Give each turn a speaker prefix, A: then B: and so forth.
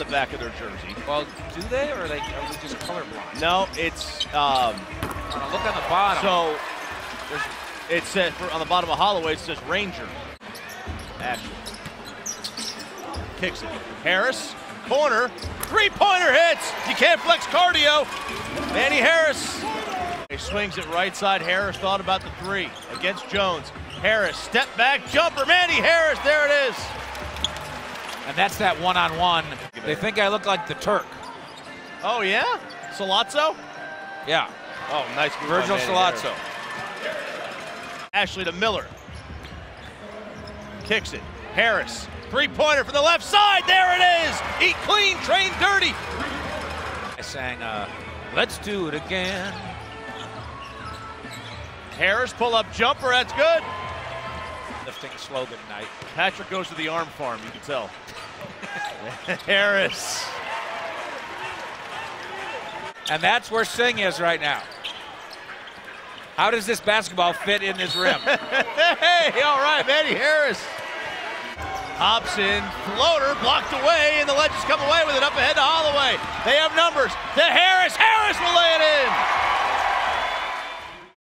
A: in the back of their jersey.
B: Well, do they, or are they, are we just colorblind?
A: No, it's um,
B: Uh, look on the bottom.
A: so there's it says on the bottom of Holloway it says Ranger. Ashley kicks it. Harris corner three pointer hits. You can't flex cardio. Manny Harris. He swings it right side. Harris thought about the three against Jones. Harris step back jumper. Manny Harris. There it is.
B: And that's that one-on-one. They think I look like the Turk.
A: Oh yeah, Salazzo.
B: Yeah,
A: Oh, nice move
B: Virgil Salazzo.
A: Ashley to Miller. Kicks it. Harris. Three pointer from the left side. There it is. Eat clean, train dirty.
B: I sang, uh, "Let's do it again."
A: Harris pull up jumper. That's good.
B: Lifting slogan night.
A: Patrick goes to the arm farm. You can tell. Harris.
B: And that's where Singh is right now. How does this basketball fit in this rim?
A: Hey, all right, Manny Harris. Hobson, floater, blocked away, and the Legends come away with it up ahead to Holloway. They have numbers. To Harris. Harris will lay it in.